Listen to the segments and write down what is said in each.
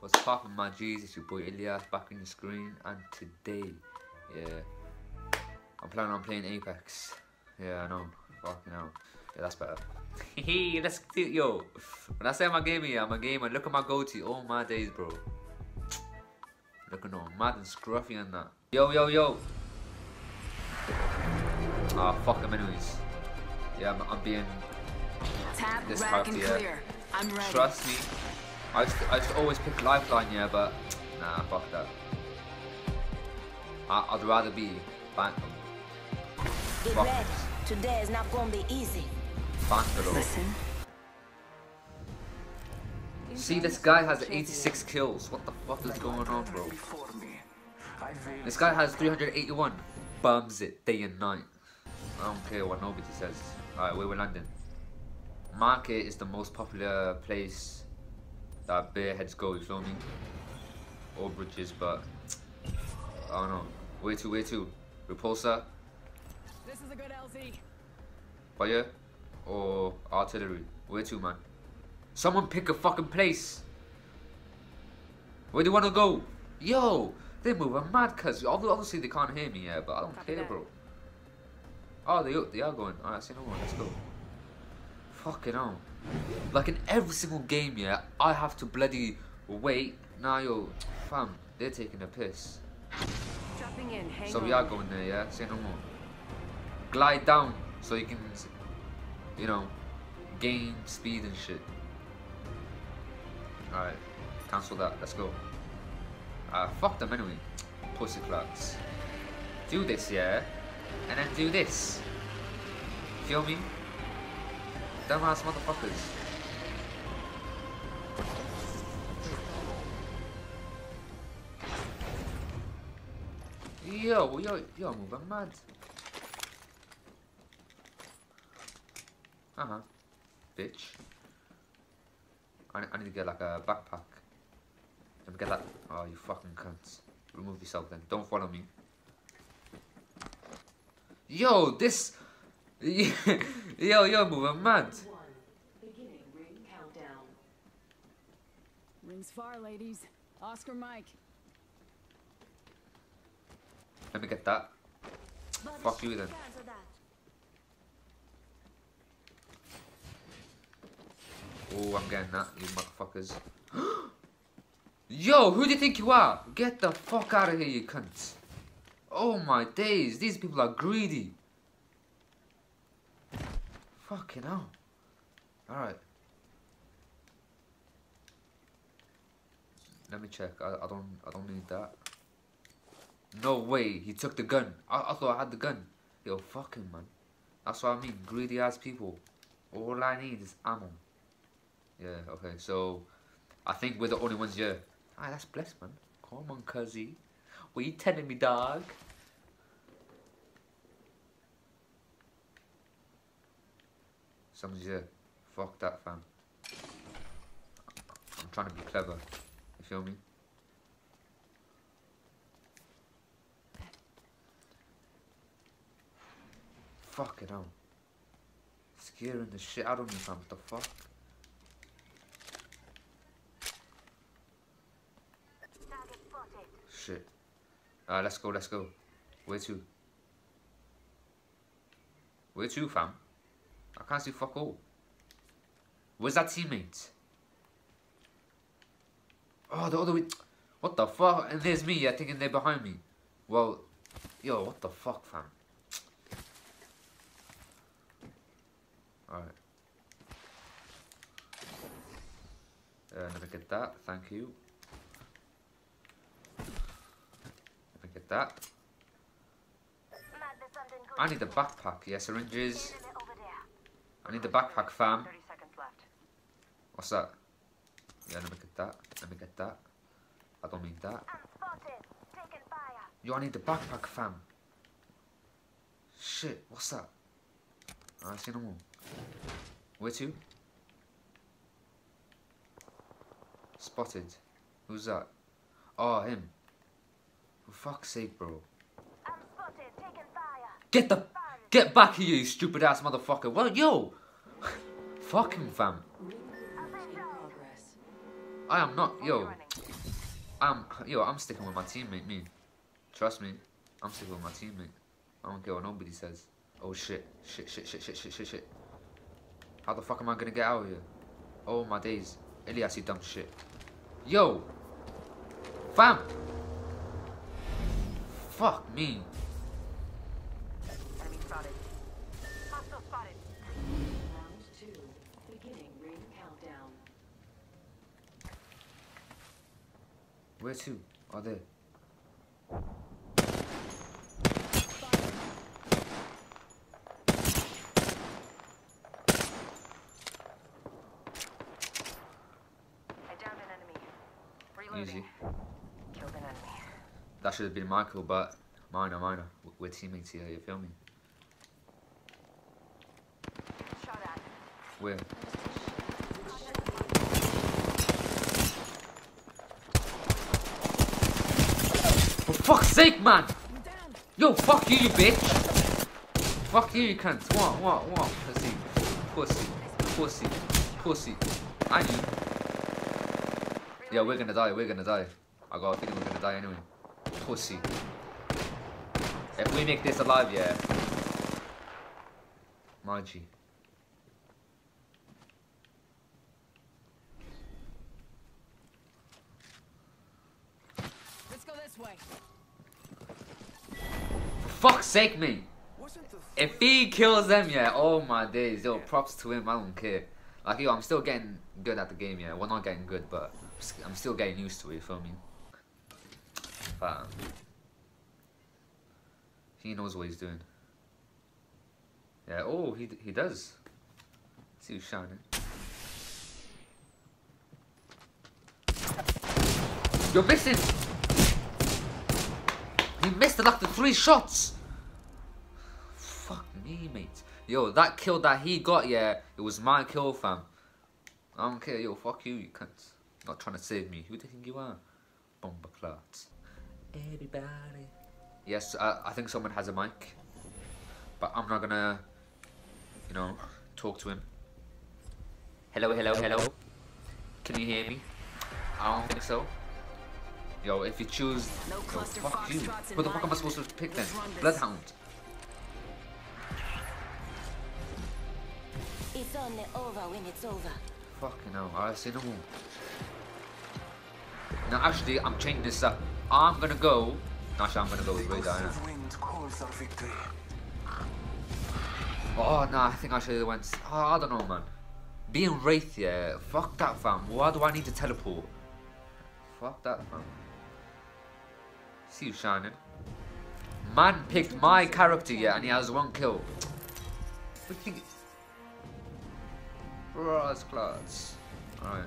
What's poppin' my G's? It's your boy Elyas back on the screen and today, yeah, I'm planning on playing Apex. Yeah, I know. Fucking hell. Yeah, that's better. Hey, let's do it, yo. When I say I'm a gamer, yeah, I'm a gamer. Look at my goatee. All my days, bro. Look at no mad and scruffy and that. Yo, yo, yo. Ah, fuck them anyways. Yeah, I'm, I'm being Tap, this rack, and yeah. clear. I'm ready. Trust me. I just, I just always pick Lifeline, yeah, but nah, fuck that. I, I'd rather be Phantom. Get Fuck. ready. Today is not gonna be easy. Phantom. Listen. See, this guy has 86 kills. What the fuck is going on, bro? This guy has 381. Bums it day and night. I don't care what nobody says. Alright, where we're landing. Market is the most popular place that bear heads go, you feel me? Or bridges, but I don't know. Where to, where to? Repulsor, This is a good LZ. fire, or artillery? Where to, man? Someone pick a fucking place. Where do you want to go? Yo, they're moving mad, cuz obviously they can't hear me, yeah, but I don't Copy care, that. bro. Oh, they, they are going. Alright, see no one, let's go. Fucking hell. Like in every single game, yeah, I have to bloody wait. Now Nah, yo, fam, they're taking a piss. In. So on. we are going there, yeah? Say no more. Glide down so you can, you know, gain speed and shit. Alright, cancel that, let's go. Uh, fuck them anyway. Pussy clocks. Do this, yeah? And then do this. Feel me? Dumbass motherfuckers. Yo, yo, you're moving mad. Uh huh. Bitch. I, I need to get like a backpack. Let me get that. Oh, you fucking cunts. Remove yourself then. Don't follow me. Yo, this. yo, you're moving mad. Beginning ring countdown. Rings far, ladies. Oscar Mike. Let me get that. Fuck you then. Oh, I'm getting that, you motherfuckers. Yo, who do you think you are? Get the fuck out of here, you cunts. Oh my days, these people are greedy. Fucking hell. Alright. Let me check. I, I don't I don't need that. No way, he took the gun. I, I thought I had the gun. Yo, fucking man. That's what I mean, greedy ass people. All I need is ammo. Yeah, okay, so I think we're the only ones here. Ah, that's blessed, man. Come on, cuzzy. What you telling me, dog? Someone's here. Fuck that, fam. I'm trying to be clever. You feel me? Fuck it out. Scaring the shit out of me, fam. What the fuck? Shit. Alright, let's go, let's go. Where to? Where to, fam? I can't see fuck all. Where's that teammate? Oh, the other way. What the fuck? And there's me, yeah, thinking they're behind me. Well, yo, what the fuck, fam? Alright. Uh, let me get that, thank you. Let me get that. I need the backpack, yeah, syringes. Enemy over there. I need the backpack, fam. 30 seconds left. What's that? Yeah, let me get that. Let me get that. I don't need that. I'm spotted. Taking fire. Yo, I need the backpack, fam. Shit, what's that? I see no more. Where to? Spotted. Who's that? Oh, him. For fuck's sake, bro. I'm spotted. Taking fire. Get the... Get back here, you stupid ass motherfucker. What? Yo! Fuck him, fam. I am not... Yo. I'm yo, I'm sticking with my teammate, me. Trust me, I'm sticking with my teammate. I don't care what nobody says. Oh shit, shit, shit, shit, shit, shit, shit, shit. How the fuck am I gonna get out of here? Oh my days, Elyas, you dumb shit. Yo, fam. Fuck me. Enemy spotted. Hostile spotted. Round two. Beginning ring countdown. Where to? Oh, Are they? I downed an enemy. Reloading. Easy. Killed an enemy. That should have been Michael, but minor, oh, minor. Oh. We're teammates here. You feel me? Shot at. Where? Fuck's sake, man! Yo, fuck you, you bitch! Fuck you, you cunt. What, what, what? Pussy. Pussy. Pussy. Pussy. I knew. Yeah, we're gonna die, we're gonna die. I got a feeling we're gonna die anyway. Pussy. If we make this alive, yeah. G. Let's go this way. Fuck's sake, mate! If he kills them, yeah, oh my days, yo, props to him, I don't care. Like, yo, I'm still getting good at the game, yeah. Well, not getting good, but I'm still getting used to it, you feel me? But, he knows what he's doing. Yeah, oh, he, he does. See who's shining. You're missing! He missed it after three shots! Fuck me, mate. Yo, that kill that he got, yeah, it was my kill, fam. I don't care, yo, fuck you, you cunt. Not trying to save me. Who do you think you are? Bomber clots. Everybody. Yes, uh, I think someone has a mic. But I'm not gonna, you know, talk to him. Hello, hello, hello. Can you hear me? I don't think so. Yo, if you choose, No yo, cluster fuck you. foxtrots in Who the fuck am I supposed to pick then? Let's run this. Bloodhound. It's only over when it's over. Fucking hell, I see no more. Now, actually, I'm changing this up. I'm gonna go. Actually, I'm gonna go with Radar. innit? wind calls our victory. Oh, no, I think I should have went. Oh, I don't know, man. Being Wraith, yeah. Fuck that, fam. Why do I need to teleport? Fuck that, fam. See you shining. Man picked my character, yet and he has one kill. What do you think? Brass class. Alright.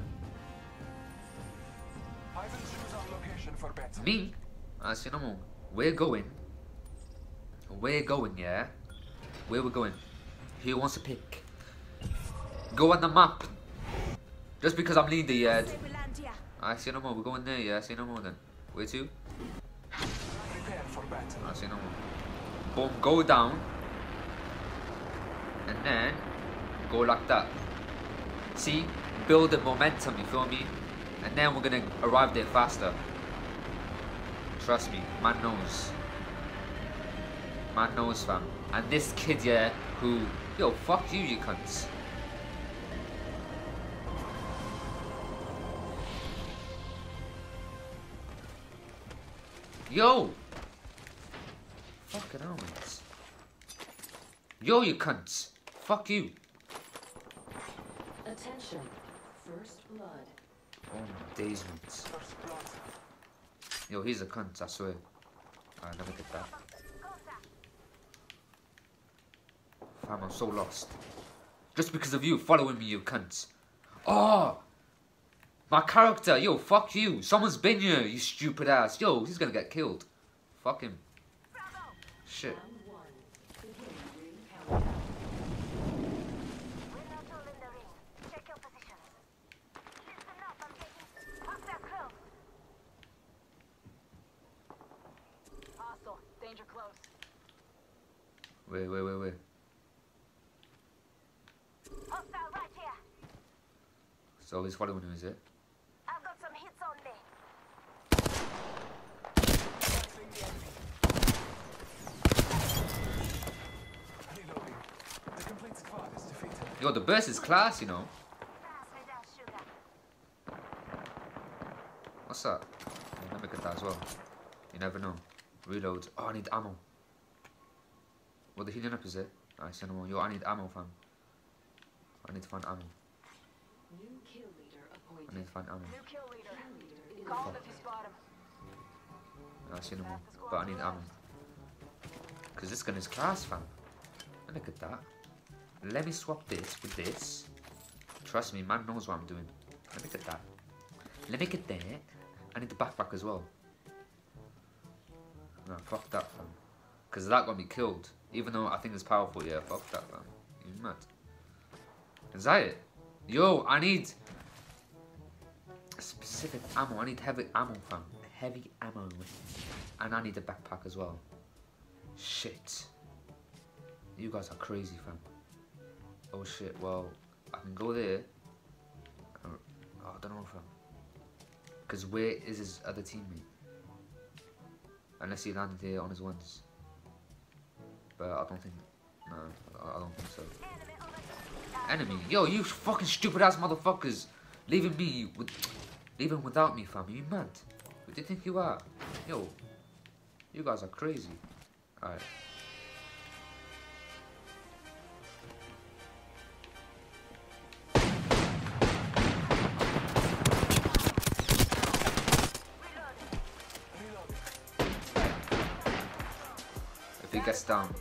I will choose our location for battle. Me? I see no more. We're going. We're going, yeah? Where we're going? Who wants to pick? Go on the map. Just because I'm leading the yard. I see no more. We're going there, yeah? I see no more then. Where to? Prepare for battle. I see no more. Boom, go down. And then go like that. See? Build the momentum, you feel me? And then we're gonna arrive there faster. Trust me, man knows. Man knows, fam. And this kid, yeah, who, yo, fuck you, you cunts. Yo! Fucking mates. Yo, you cunts! Fuck you! Attention. First blood. Oh my days, mates. Yo, he's a cunt, I swear. I never did that. Fam, I'm so lost. Just because of you following me, you cunts. Oh! My character, yo, fuck you. Someone's been here, you stupid ass. Yo, he's gonna get killed. Fuck him. Shit. One. Wait, wait, wait, wait. So following him, is it? I've got some hits on me. Yo, the burst is class, you know. Fast without sugar. What's that? Let me get that as well. You never know. Reload. Oh, I need ammo. What the healing up is it? I send them all. Yo, I need ammo, fam. I need to find ammo. New kill leader I need to find ammo. New kill leader. Kill leader is Call him if you spot him. I see them all. But I need ammo. Because this gun is class, fam. And look at that. Let me swap this with this. Trust me, man knows what I'm doing. Let me get that. Let me get that. I need the backpack as well. No, fuck that, fam. Because that got me killed. Even though I think it's powerful, yeah, fuck that, fam. You mad? Is that it? Yo, I need specific ammo. I need heavy ammo, fam. Heavy ammo. And I need the backpack as well. Shit. You guys are crazy, fam. Oh shit, well, I can go there. Uh, oh, I don't know, if I'm... Because where is his other teammate? Unless he landed here on his ones. But I don't think. No, I I don't think so. Enemy? Yo, you fucking stupid ass motherfuckers! Leaving me with. Leaving without me, fam. Are you mad? Who do you think you are? Yo, you guys are crazy. Alright. Gets down.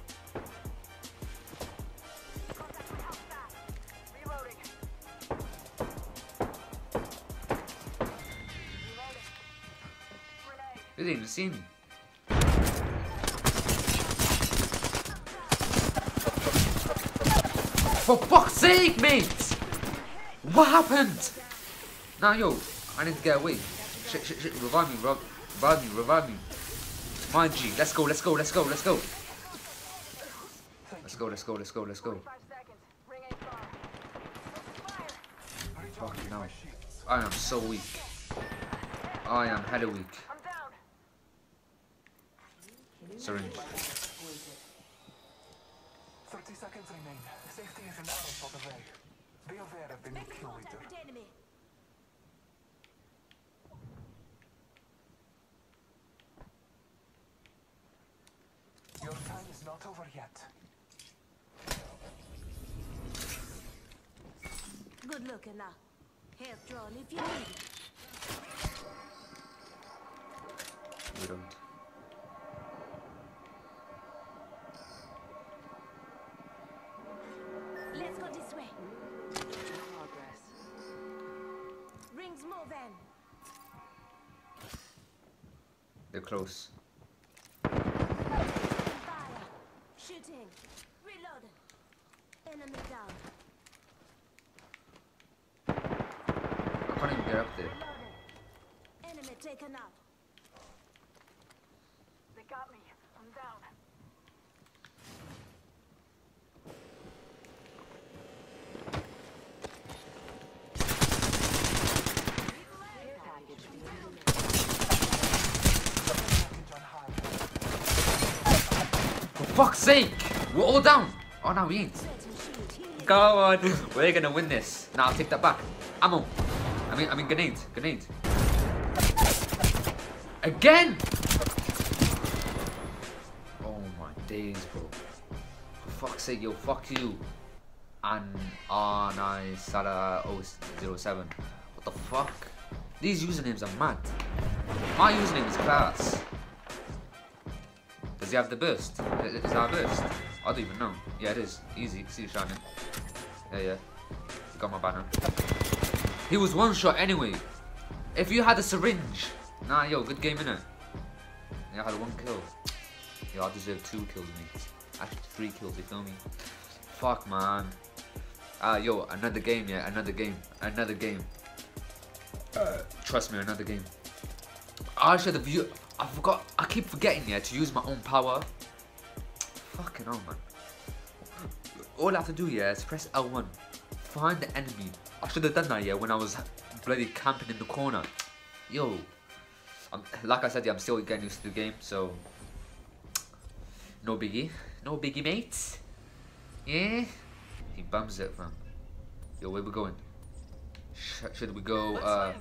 He didn't even see me. For fuck's sake, mate! What happened? Nah, yo, I need to get away. Shit, shit, shit, revive me, revive me, revive me. My G, let's go, let's go, let's go, let's go. Let's go, let's go, let's go, let's go. Five seconds. Ring ain't far. Fire. Fucking hell. I am so weak. I am hella weak. I'm down. Syringe. 30 seconds remain. Safety is an arrow shot away. Be aware of the new kill leader. Your time is not over yet. Good looking now. Help drawn if you need it. We don't. Let's go this way. Progress. Rings moving. They're close. Fire. Shooting. Reloading. Enemy down. Can't even get up there. Enemy taken out. They got me. I'm down. Care package being delivered. Package on high. For fuck's sake! We're all down! Oh no, we ain't. Set and shoot. Healing. Go on! We're gonna win this. Now I'll take that back. Ammo! I mean, I mean grenade. Grenade. Again! Oh my days, bro. For fuck's sake, yo, fuck you. And ah, Arnai Sada 007. What the fuck? These usernames are mad. My username is class. Does he have the burst? Is that burst? I don't even know. Yeah, it is. Easy. See you shining. Yeah, yeah. Got my banner. He was one shot anyway. If you had a syringe. Nah, yo, good game, innit? Yeah, I had one kill. Yo, I deserve two kills, mate. Actually, three kills, you feel me? Fuck, man. Ah, yo, another game, yeah, another game, another game. Uh, trust me, another game. I should have view. I forgot. I keep forgetting, yeah, to use my own power. Fucking hell, man. All I have to do, yeah, is press L1. Find the enemy. I should have done that, yeah, when I was bloody camping in the corner. Yo. I'm, like I said, yeah, I'm still getting used to the game, so. No biggie. No biggie, mate. Yeah? He bums it, fam. Yo, where we going? Sh should we go, Let's uh.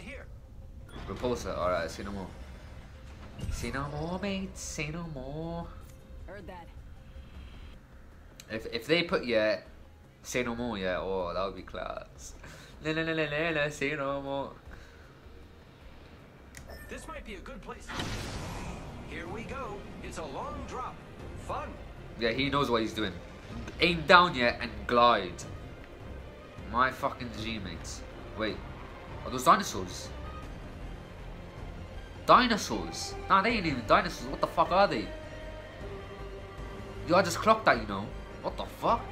Repulsor? Alright, say no more. Say no more, mate. Say no more. Heard that. If if they put yeah, say no more, yeah, oh that would be class. La la la la la la, say no more. This might be a good place. Here we go. It's a long drop. Fun. Yeah, he knows what he's doing. Aim down yet and glide. My fucking G mates. Wait, are those dinosaurs? Dinosaurs? Nah, they ain't even dinosaurs. What the fuck are they? Yo, I just clocked that, you know. What the fuck?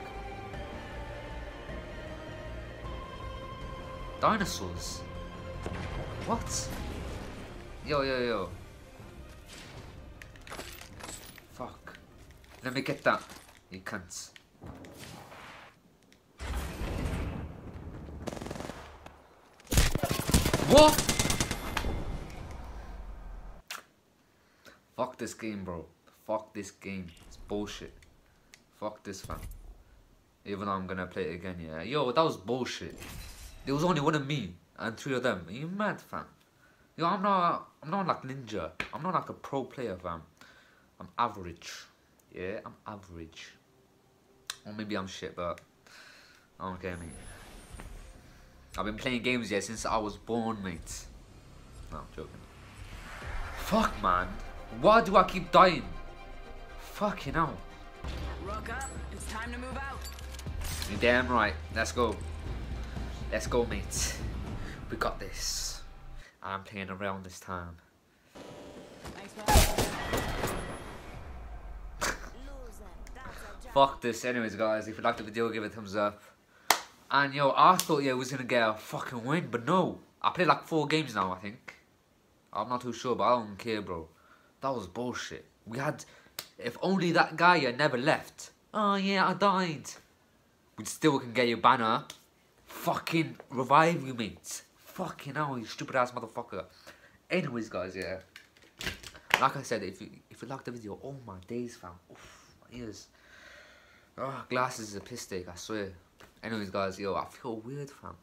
Dinosaurs? What? Yo, yo, yo. Fuck. Let me get that. You cunts. What? Fuck this game, bro. Fuck this game. It's bullshit. Fuck this, fam. Even though I'm gonna play it again, yeah. Yo, that was bullshit. There was only one of me and three of them. Are you mad, fam? Yo, I'm not. I'm not like ninja. I'm not like a pro player, fam. I'm average. Yeah, I'm average. Or maybe I'm shit, but I don't care, mate. I've been playing games yeah since I was born, mate. No, I'm joking. Fuck, man. Why do I keep dying? Fucking hell. Rook up. It's time to move out. You're damn right. Let's go. Let's go, mate. We got this. I'm playing around this time. Fuck this. Anyways, guys, if you liked the video, give it a thumbs up. And yo, I thought yeah, I was gonna get a fucking win, but no. I played like four games now, I think. I'm not too sure, but I don't care, bro. That was bullshit. We had, if only that guy had never left. Oh yeah, I died. We still can get your banner. Fucking revive you, mate. Fucking hell, you stupid ass motherfucker. Anyways, guys, yeah. Like I said, if you if you liked the video, oh my days, fam. Oof, my ears. Oh, glasses is a piss take, I swear. Anyways, guys, yo, I feel weird, fam.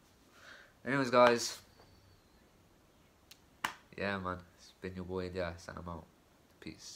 Anyways, guys. Yeah, man. It's been your boy, yeah, and I'm out. Peace.